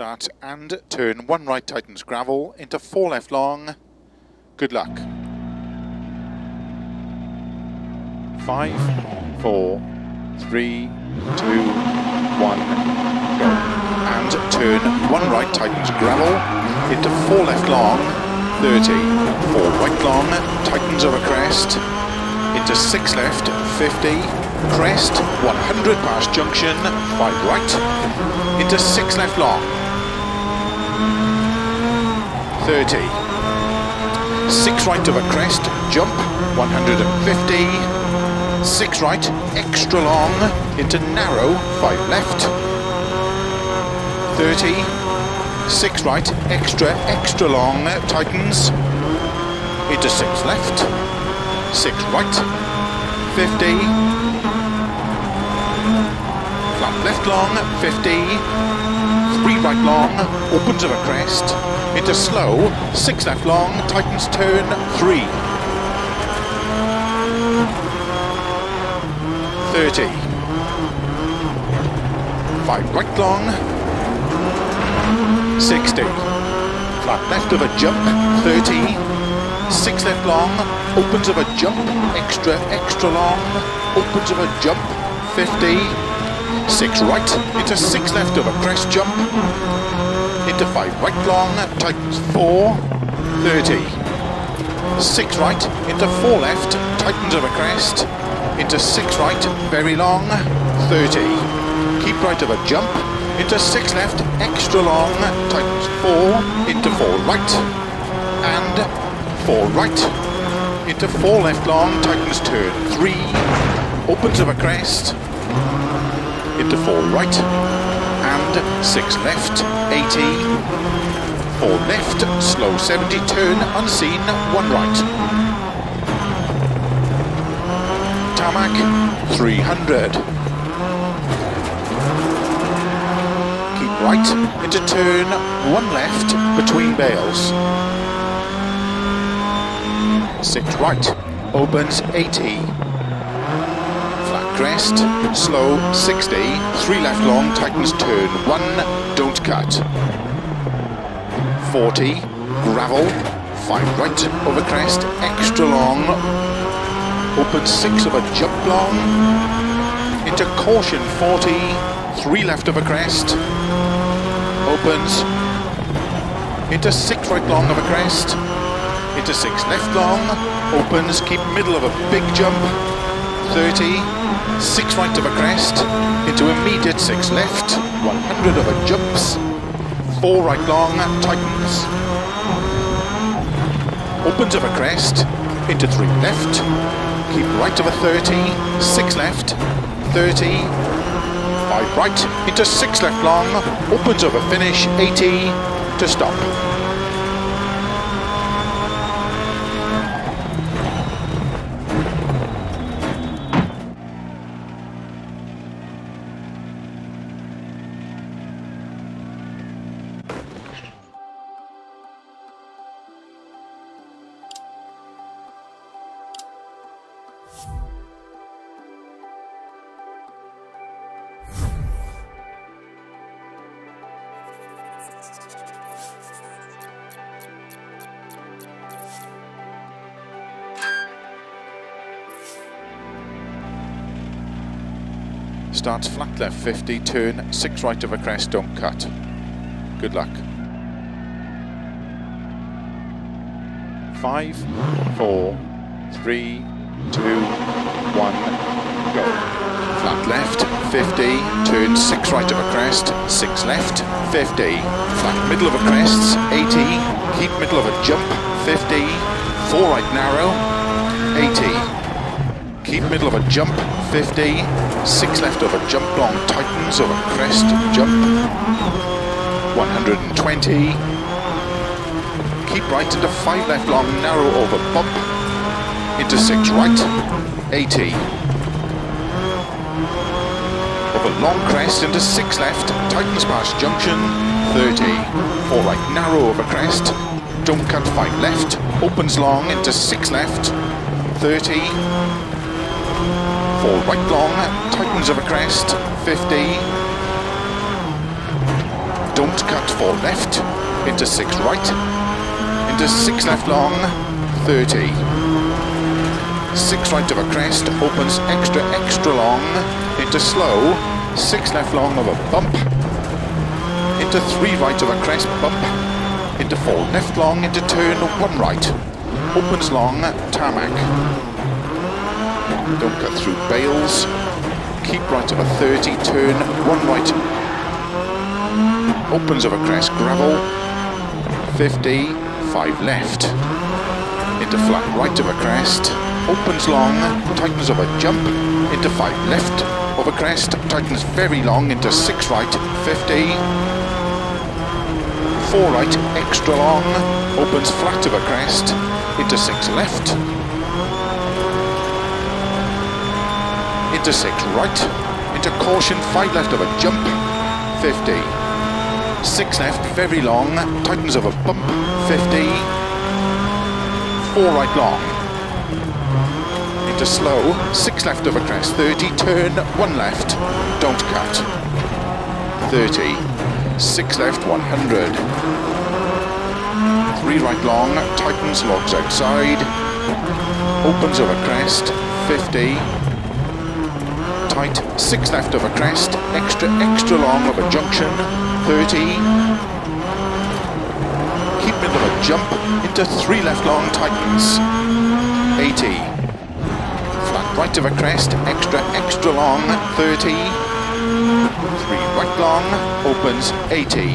Start and turn one right tightens gravel into four left long. Good luck. Five, four, three, two, one, go. And turn one right tightens gravel into four left long, 30. Four right long, tightens over crest, into six left, 50 crest, 100 past junction, 5 right, into 6 left long, 30, 6 right of a crest, jump, 150, 6 right, extra long, into narrow, 5 left, 30, 6 right, extra, extra long, tightens, into 6 left, 6 right, 50, flat left long, 50, three right long, opens of a crest, into slow, six left long, tightens turn, three. 30. Five right long, 60. Flat left of a jump, 30. Six left long, opens of a jump, extra, extra long, opens of a jump, 50 six right, into six left of a crest jump, into five right. Long, tightens four, 30. Six right, into four left, tightens of a crest, into six right, very long, 30. Keep right of a jump, into six left, extra long, tightens four, into four right, and four right, into four left long, tightens turn three, opens of a crest, into four right, and six left, 80, four left, slow 70, turn, unseen, one right. Tarmac, 300. Keep right, into turn, one left, between bales. Six right, opens 80 crest, slow, 60, three left long, tightens turn, one, don't cut. 40, gravel, five right over crest, extra long, open six of a jump long, into caution 40, three left of a crest, opens, into six right long of a crest, into six left long, opens, keep middle of a big jump, 30, six right of a crest, into immediate six left, 100 of a jumps, four right long, tightens, opens of a crest, into three left, keep right of a 30, six left, 30, five right, into six left long, opens of a finish, 80, to stop. Starts flat left 50, turn 6 right of a crest, don't cut. Good luck. Five, four, three, two, one, go. Flat left, 50, turn 6 right of a crest, 6 left, 50. Flat middle of a crest, 80, keep middle of a jump, 50, 4 right narrow, 80. Keep middle of a jump, 50. Six left over jump long, tightens over crest, jump. 120. Keep right into five left long, narrow over bump. Into six right, 80. Over long crest into six left, tightens past junction, 30. Four right, narrow over crest. Don't cut five left, opens long into six left, 30 four right long, tightens of a crest, 50. don't cut four left, into six right, into six left long, 30. Six right of a crest, opens extra, extra long, into slow, six left long of a bump, into three right of a crest, bump, into four left long, into turn one right, opens long, tarmac. Don't cut through bales, keep right of a 30, turn one right, opens of a crest, gravel, 50, five left, into flat right of a crest, opens long, tightens of a jump, into five left of a crest, tightens very long into six right, 50, four right, extra long, opens flat of a crest, into six left, into six right, into caution, five left of a jump, 50, six left, very long, tightens of a bump, 50, four right long, into slow, six left of a crest, 30, turn, one left, don't cut, 30, six left, 100, three right long, tightens, logs outside, opens of a crest, 50, tight, six left of a crest, extra, extra long of a junction, 30, keep middle of a jump, into three left long, tightens, 80, flat right of a crest, extra, extra long, 30, three right long, opens, 80,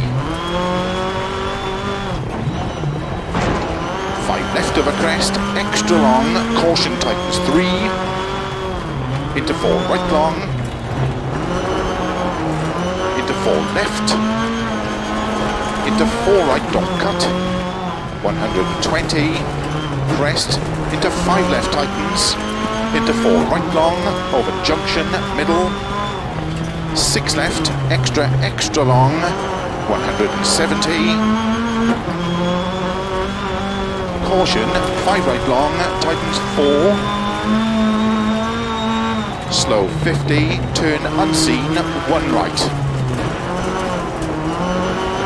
five left of a crest, extra long, caution tightens, three, into four right long, into four left, into four right, don't cut, 120, crest, into five left tightens, into four right long, over junction, middle, six left, extra, extra long, 170, caution, five right long, tightens four, slow 50, turn unseen, one right.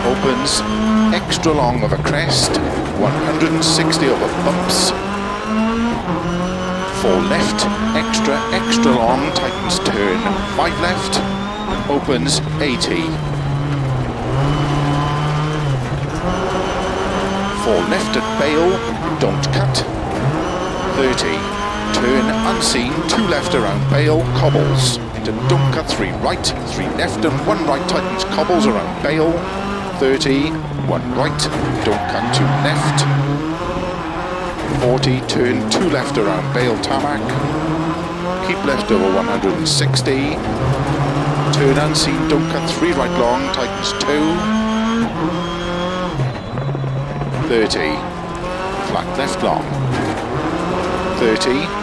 Opens, extra long of a crest, 160 over bumps. Four left, extra, extra long, tightens turn, five left, opens 80. Four left at bale, don't cut, 30 turn unseen, two left around Bale, cobbles, into Dunker, three right, three left and one right tightens cobbles around Bale, 30, one right, don't two left, 40, turn two left around Bale tarmac, keep left over 160, turn unseen, don't three right long, tightens two, 30, flat left long, 30,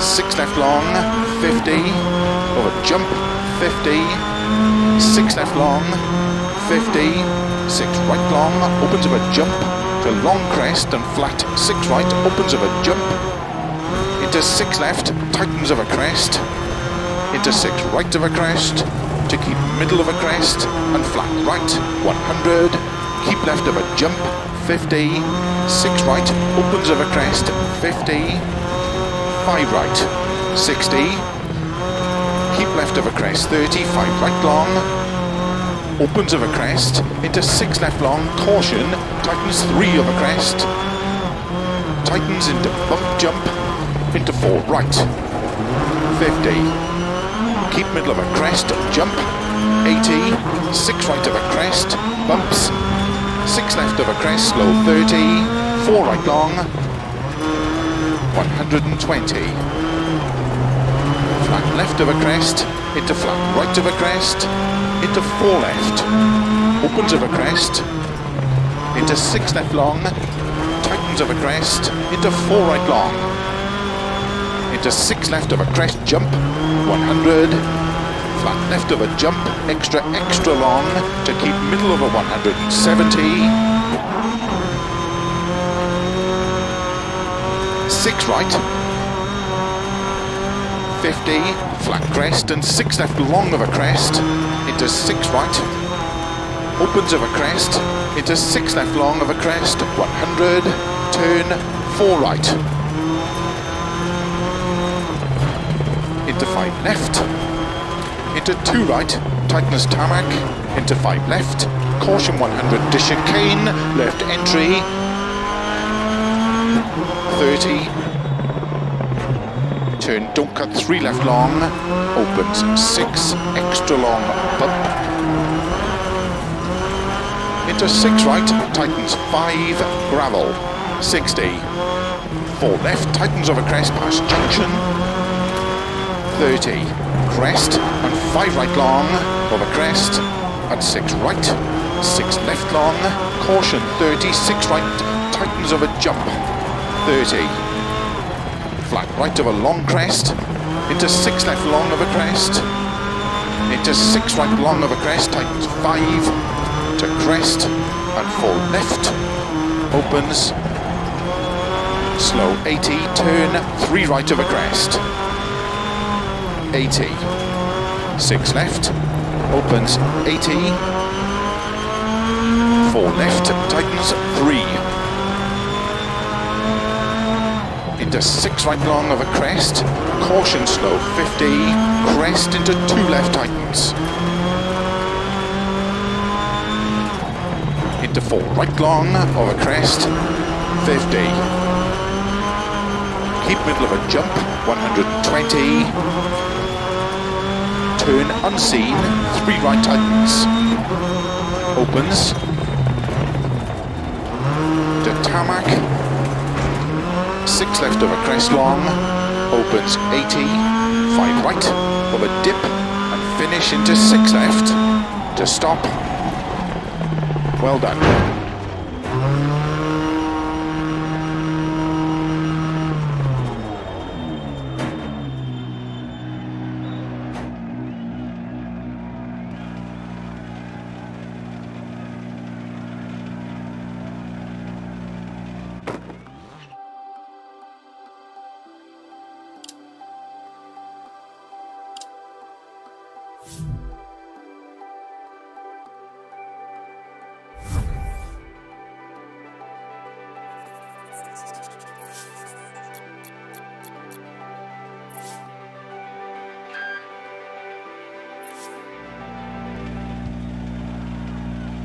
six left long, 50, over jump, 50, six left long, 50, six right long, opens of a jump, to long crest and flat, six right, opens of a jump, into six left, tightens of a crest, into six right of a crest, to keep middle of a crest, and flat right, 100, keep left of a jump, 50, 6 right, opens of a crest, 50, 5 right, 60, keep left of a crest, 30, 5 right long, opens of a crest, into 6 left long, caution, tightens 3 of a crest, tightens into bump jump, into 4 right, 50, keep middle of a crest, jump, 80, 6 right of a crest, bumps, six left of a crest, slow 30, four right long, 120. Flat left of a crest, into flat right of a crest, into four left, opens of a crest, into six left long, tightens of a crest, into four right long, into six left of a crest, jump, 100, flat left of a jump, extra, extra long to keep middle of a 170. Six right. 50, flat crest and six left long of a crest. Into six right. opens of a crest, into 6 left long of a crest, 100, turn 4 right. Into 5 left, into 2 right, tightness tarmac, into 5 left, caution 100 to chicane, left entry, 30, turn, don't cut 3 left long, opens 6, extra long bump, into 6 right, tightens 5, gravel, 60, 4 left, tightens over crest past junction, 30, crest, and 5 right long, over crest, and 6 right, 6 left long, caution 30, 6 right, tightens over jump, 30, flat right of a long crest, into 6 left long of a crest, into 6 right long of a crest, tightens 5, to crest, and 4 left, opens, slow 80, turn 3 right of a crest, 80, 6 left, opens 80, 4 left, tightens 3, into 6 right long of a crest, caution slow 50, crest into 2 left tightens, into 4 right long of a crest, 50, keep middle of a jump, 120, turn unseen, three right tightens. Opens. To tarmac. Six left over crest long. Opens 80. Five right over dip and finish into six left to stop. Well done.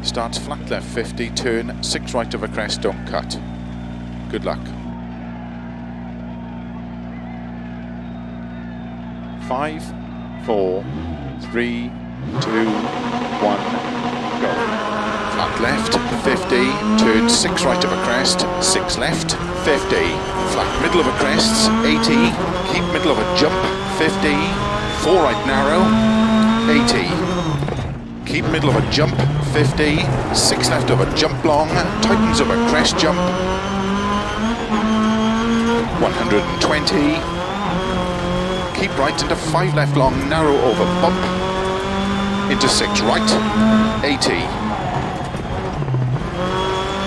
Starts flat left 50, turn 6 right of a crest, don't cut. Good luck. Five, four, three, two, one, go. Flat left, 50, turn 6 right of a crest, 6 left, 50. Flat middle of a crest, 80, keep middle of a jump, 50, 4 right narrow, 80. Keep middle of a jump, 50. Six left of a jump long. Tightens of a crest jump. 120. Keep right into five left long, narrow over bump. Into six right, 80.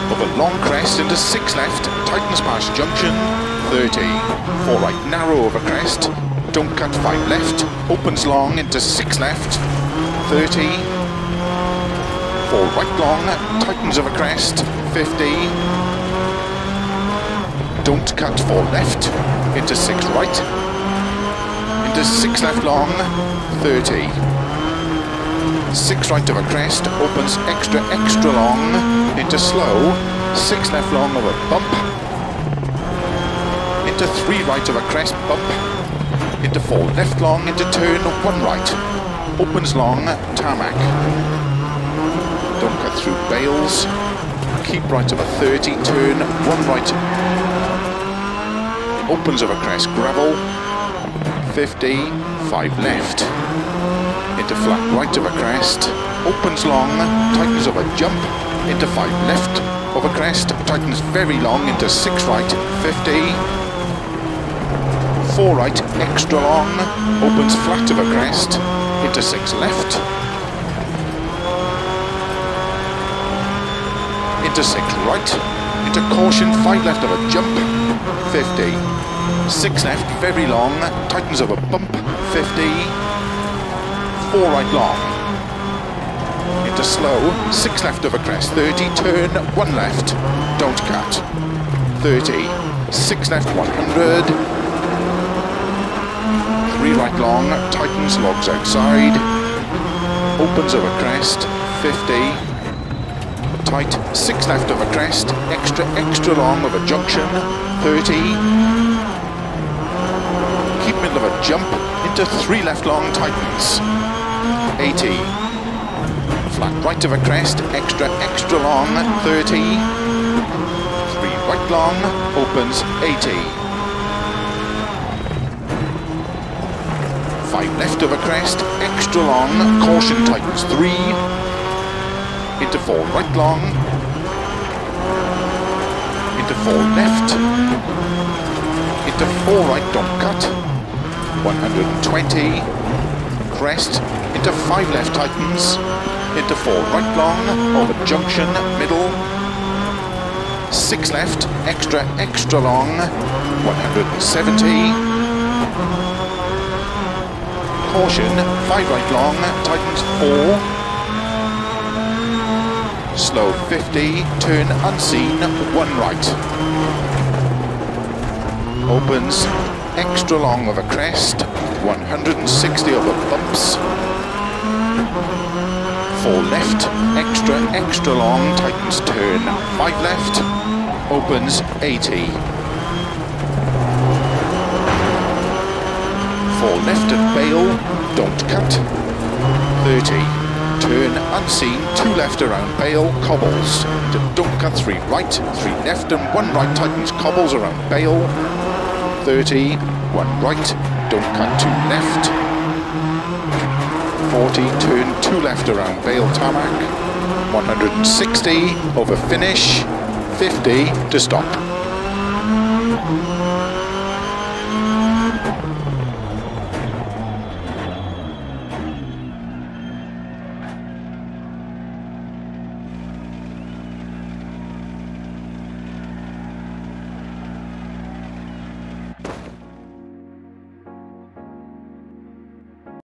Over long crest into six left, tightens past junction, 30. Four right, narrow over crest. Don't cut five left, opens long into six left, 30 four right long, tightens a crest, 50. Don't cut four left, into six right, into six left long, 30. Six right of a crest, opens extra, extra long, into slow, six left long of a bump, into three right of a crest, bump, into four left long, into turn, one right, opens long, tarmac don't cut through bales. Keep right of a 30, turn, one right. Opens of a crest, gravel. 50, five left. Into flat right of a crest. Opens long, tightens of a jump. Into five left of a crest. Tightens very long into six right, 50 four right, extra long, opens flat of a crest, into six left, into six right, into caution, five left of a jump, 50. Six left, very long, tightens over bump, 50. Four right long. into slow, 6 left over crest, 30, turn 1 left, don't cut, 30, 6 left 100, 3 right long, tightens logs outside, opens over crest, 50, tight, 6 left over crest, extra, extra long over junction, 30, keep of a jump, into 3 left long, tightens, 80, flat right of a crest, extra, extra long, 30, 3 right long, opens, 80, 5 left of a crest, extra long, caution tightens, 3, into four right long, into four left, into four right don't cut, 120, crest, into five left tightens, into four right long, over junction, middle, six left, extra, extra long, 170, caution, five right long, tightens four, slow 50, turn unseen, one right. Opens, extra long of a crest, 160 over bumps. Four left, extra, extra long, tightens turn, five left, opens 80. Four left at bale, don't cut, 30 turn unseen, two left around Bale, cobbles. To Dunker, three right, three left and one right tightens cobbles around Bale. 30, one right, don't cut two left. 40, turn two left around Bale tarmac. 160, over finish, 50 to stop.